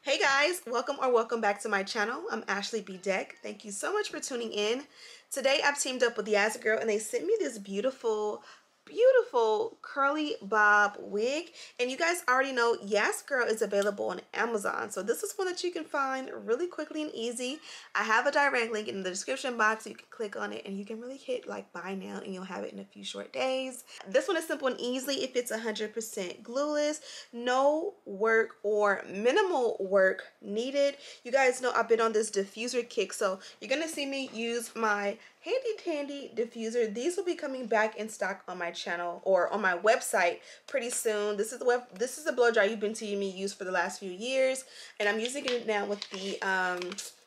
Hey guys, welcome or welcome back to my channel. I'm Ashley Bedeck. Thank you so much for tuning in. Today I've teamed up with Yas Girl and they sent me this beautiful beautiful curly bob wig. And you guys already know Yas Girl is available on Amazon. So this is one that you can find really quickly and easy. I have a direct link in the description box. You can click on it and you can really hit like buy now and you'll have it in a few short days. This one is simple and easy if it's 100% glueless. No work or minimal work needed. You guys know I've been on this diffuser kick so you're gonna see me use my handy dandy diffuser. These will be coming back in stock on my channel or on my website pretty soon. This is the web this is the blow dry you've been seeing me use for the last few years and i'm using it now with the um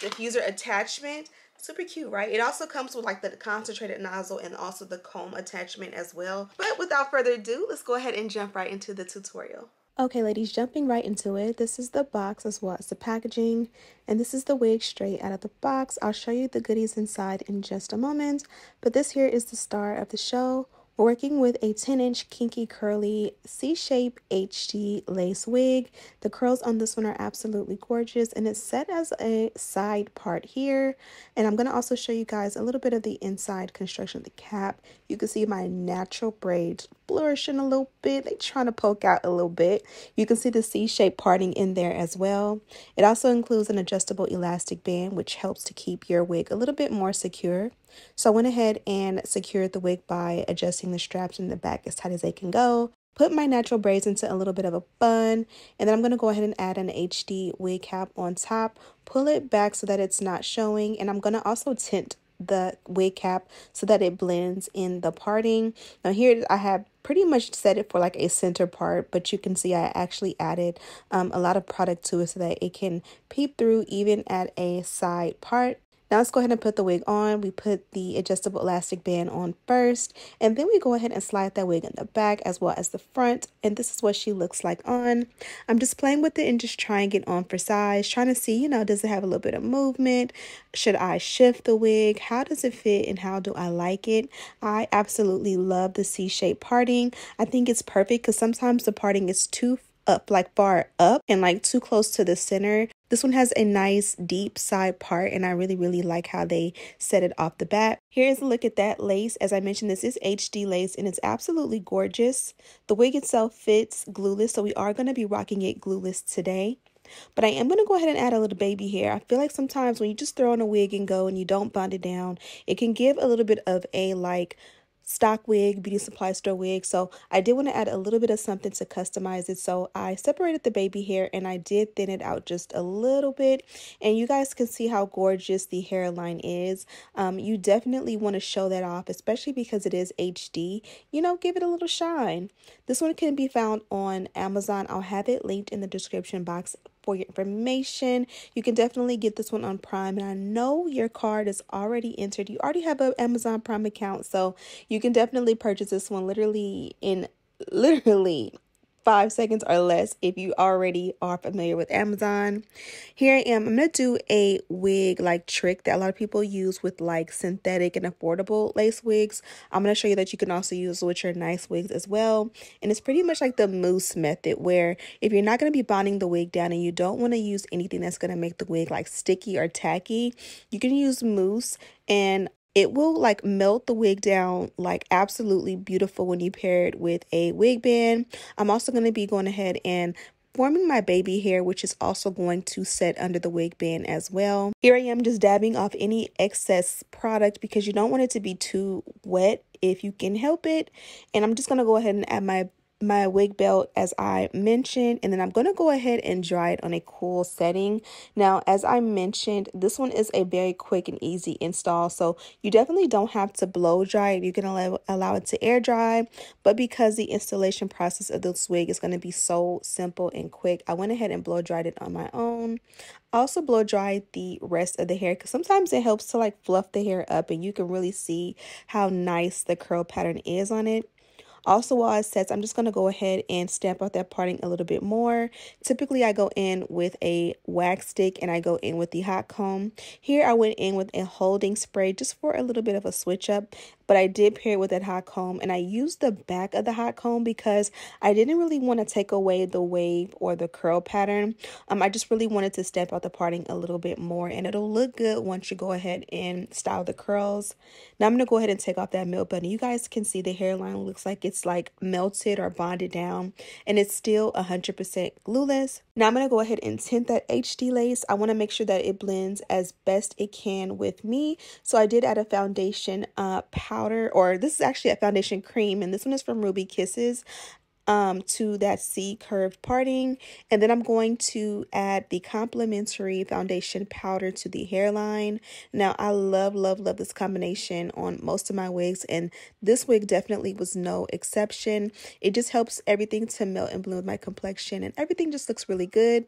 diffuser attachment. Super cute right? It also comes with like the concentrated nozzle and also the comb attachment as well. But without further ado let's go ahead and jump right into the tutorial Okay, ladies, jumping right into it. This is the box as well as the packaging, and this is the wig straight out of the box. I'll show you the goodies inside in just a moment, but this here is the star of the show. Working with a 10 inch kinky curly C-shape HD lace wig. The curls on this one are absolutely gorgeous and it's set as a side part here. And I'm going to also show you guys a little bit of the inside construction of the cap. You can see my natural braids flourishing a little bit. They trying to poke out a little bit. You can see the C-shaped parting in there as well. It also includes an adjustable elastic band which helps to keep your wig a little bit more secure. So I went ahead and secured the wig by adjusting the straps in the back as tight as they can go. Put my natural braids into a little bit of a bun and then I'm going to go ahead and add an HD wig cap on top. Pull it back so that it's not showing and I'm going to also tint the wig cap so that it blends in the parting. Now here I have pretty much set it for like a center part, but you can see I actually added um, a lot of product to it so that it can peep through even at a side part. Now let's go ahead and put the wig on. We put the adjustable elastic band on first, and then we go ahead and slide that wig in the back as well as the front, and this is what she looks like on. I'm just playing with it and just trying it on for size, trying to see, you know, does it have a little bit of movement? Should I shift the wig? How does it fit and how do I like it? I absolutely love the C-shaped parting. I think it's perfect because sometimes the parting is too up like far up and like too close to the center this one has a nice deep side part and I really, really like how they set it off the bat. Here's a look at that lace. As I mentioned, this is HD lace and it's absolutely gorgeous. The wig itself fits glueless, so we are going to be rocking it glueless today. But I am going to go ahead and add a little baby hair. I feel like sometimes when you just throw on a wig and go and you don't bond it down, it can give a little bit of a like stock wig, beauty supply store wig. So I did want to add a little bit of something to customize it. So I separated the baby hair and I did thin it out just a little bit. And you guys can see how gorgeous the hairline is. Um, you definitely want to show that off, especially because it is HD. You know, give it a little shine. This one can be found on Amazon. I'll have it linked in the description box for your information. You can definitely get this one on Prime. And I know your card is already entered. You already have an Amazon Prime account. So you can definitely purchase this one literally in literally five seconds or less if you already are familiar with Amazon. Here I am. I'm going to do a wig like trick that a lot of people use with like synthetic and affordable lace wigs. I'm going to show you that you can also use with your nice wigs as well. And it's pretty much like the mousse method where if you're not going to be bonding the wig down and you don't want to use anything that's going to make the wig like sticky or tacky, you can use mousse and it will like melt the wig down like absolutely beautiful when you pair it with a wig band. I'm also going to be going ahead and forming my baby hair, which is also going to set under the wig band as well. Here I am just dabbing off any excess product because you don't want it to be too wet if you can help it. And I'm just going to go ahead and add my my wig belt as I mentioned and then I'm going to go ahead and dry it on a cool setting. Now as I mentioned this one is a very quick and easy install so you definitely don't have to blow dry it. You can allow, allow it to air dry but because the installation process of this wig is going to be so simple and quick I went ahead and blow dried it on my own. also blow dry the rest of the hair because sometimes it helps to like fluff the hair up and you can really see how nice the curl pattern is on it. Also, while it sets, I'm just going to go ahead and stamp out that parting a little bit more. Typically, I go in with a wax stick and I go in with the hot comb. Here, I went in with a holding spray just for a little bit of a switch up. But I did pair it with that hot comb and I used the back of the hot comb because I didn't really want to take away the wave or the curl pattern. Um, I just really wanted to step out the parting a little bit more and it'll look good once you go ahead and style the curls. Now I'm going to go ahead and take off that milk button. You guys can see the hairline looks like it's like melted or bonded down and it's still 100% glueless. Now I'm going to go ahead and tint that HD lace. I want to make sure that it blends as best it can with me. So I did add a foundation uh, powder or this is actually a foundation cream and this one is from Ruby Kisses um, to that C curved parting. And then I'm going to add the complementary foundation powder to the hairline. Now, I love, love, love this combination on most of my wigs. And this wig definitely was no exception. It just helps everything to melt and blend with my complexion. And everything just looks really good.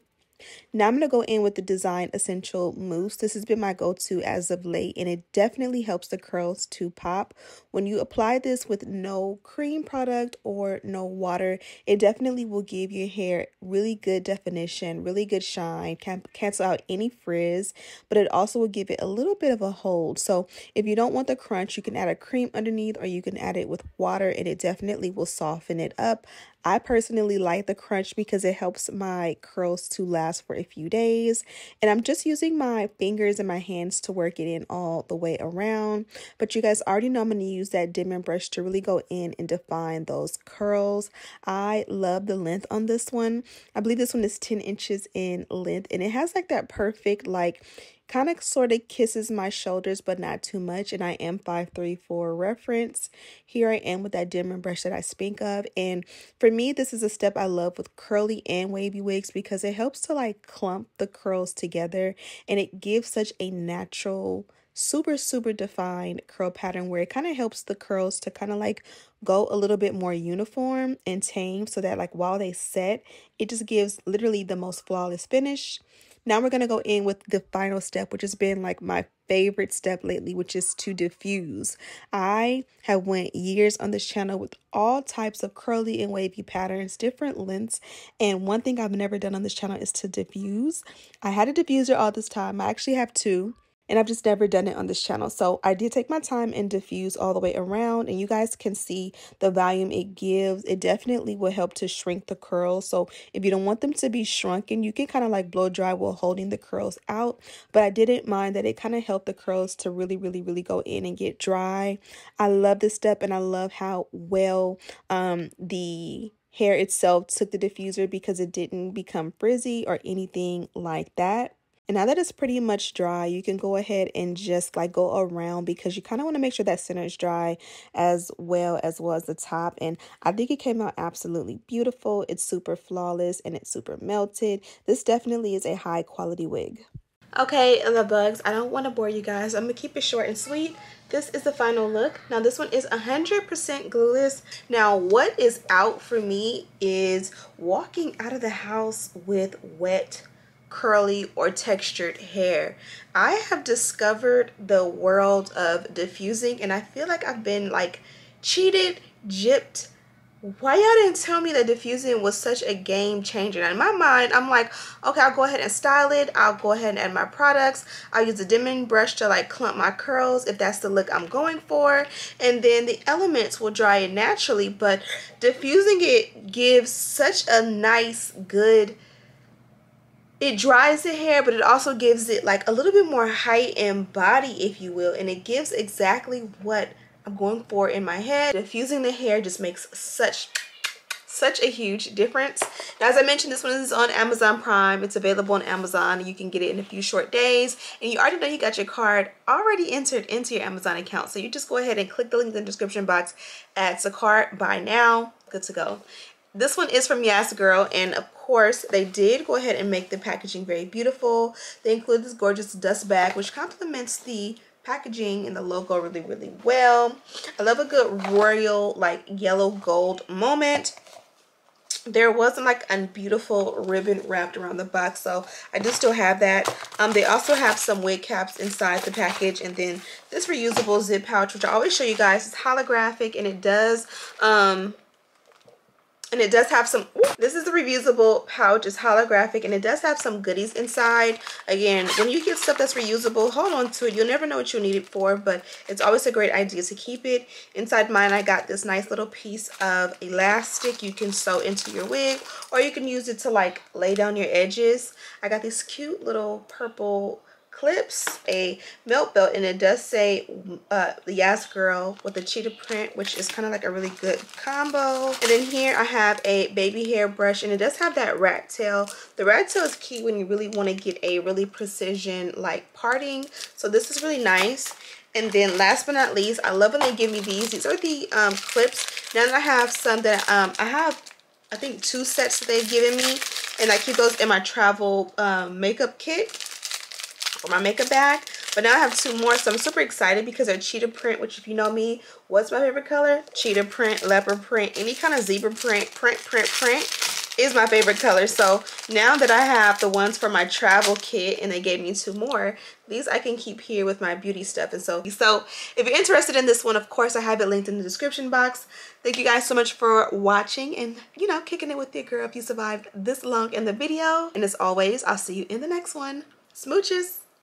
Now I'm going to go in with the Design Essential Mousse. This has been my go-to as of late and it definitely helps the curls to pop. When you apply this with no cream product or no water, it definitely will give your hair really good definition, really good shine, can cancel out any frizz, but it also will give it a little bit of a hold. So if you don't want the crunch, you can add a cream underneath or you can add it with water and it definitely will soften it up. I personally like the crunch because it helps my curls to last for a few days. And I'm just using my fingers and my hands to work it in all the way around. But you guys already know I'm going to use that Denman brush to really go in and define those curls. I love the length on this one. I believe this one is 10 inches in length and it has like that perfect like kind of sort of kisses my shoulders, but not too much. And I am 5'3 for reference. Here I am with that Denman brush that I speak of. And for me, this is a step I love with curly and wavy wigs because it helps to like clump the curls together and it gives such a natural super super defined curl pattern where it kind of helps the curls to kind of like go a little bit more uniform and tame so that like while they set it just gives literally the most flawless finish now we're going to go in with the final step, which has been like my favorite step lately, which is to diffuse. I have went years on this channel with all types of curly and wavy patterns, different lengths. And one thing I've never done on this channel is to diffuse. I had a diffuser all this time. I actually have two and I've just never done it on this channel. So I did take my time and diffuse all the way around and you guys can see the volume it gives. It definitely will help to shrink the curls. So if you don't want them to be shrunken, you can kind of like blow dry while holding the curls out. But I didn't mind that it kind of helped the curls to really, really, really go in and get dry. I love this step and I love how well um, the hair itself took the diffuser because it didn't become frizzy or anything like that. And now that it's pretty much dry, you can go ahead and just like go around because you kind of want to make sure that center is dry as well as well as the top. And I think it came out absolutely beautiful. It's super flawless and it's super melted. This definitely is a high quality wig. Okay, the bugs, I don't want to bore you guys. I'm going to keep it short and sweet. This is the final look. Now, this one is 100% glueless. Now, what is out for me is walking out of the house with wet curly or textured hair. I have discovered the world of diffusing and I feel like I've been like cheated, gypped. Why y'all didn't tell me that diffusing was such a game changer? in my mind, I'm like, okay, I'll go ahead and style it. I'll go ahead and add my products. I'll use a Denman brush to like clump my curls if that's the look I'm going for. And then the elements will dry it naturally. But diffusing it gives such a nice, good it dries the hair but it also gives it like a little bit more height and body if you will and it gives exactly what I'm going for in my head. Diffusing the hair just makes such such a huge difference. Now, as I mentioned this one is on Amazon Prime. It's available on Amazon. You can get it in a few short days. And you already know you got your card already entered into your Amazon account. So you just go ahead and click the link in the description box add to cart buy now. Good to go this one is from Yas Girl, and of course, they did go ahead and make the packaging very beautiful. They include this gorgeous dust bag, which complements the packaging and the logo really, really well. I love a good royal, like, yellow gold moment. There wasn't like a beautiful ribbon wrapped around the box, so I do still have that. Um, they also have some wig caps inside the package, and then this reusable zip pouch, which I always show you guys, is holographic, and it does um, and it does have some this is the reusable pouch. It's holographic and it does have some goodies inside. Again when you get stuff that's reusable hold on to it. You'll never know what you need it for but it's always a great idea to keep it. Inside mine i got this nice little piece of elastic you can sew into your wig or you can use it to like lay down your edges. I got this cute little purple clips, a melt belt, and it does say uh, the Yas Girl with the cheetah print, which is kind of like a really good combo. And then here I have a baby hair brush, and it does have that rat tail. The rat tail is key when you really want to get a really precision like parting. So this is really nice. And then last but not least, I love when they give me these. These are the um, clips. Now that I have some that um, I have, I think two sets that they've given me. And I keep those in my travel um, makeup kit for my makeup bag. But now I have two more, so I'm super excited because they're cheetah print, which if you know me, what's my favorite color? Cheetah print, leopard print, any kind of zebra print, print, print, print is my favorite color. So now that I have the ones for my travel kit and they gave me two more, these I can keep here with my beauty stuff. And so, so if you're interested in this one, of course, I have it linked in the description box. Thank you guys so much for watching and, you know, kicking it with your girl if you survived this long in the video. And as always, I'll see you in the next one. Smooches!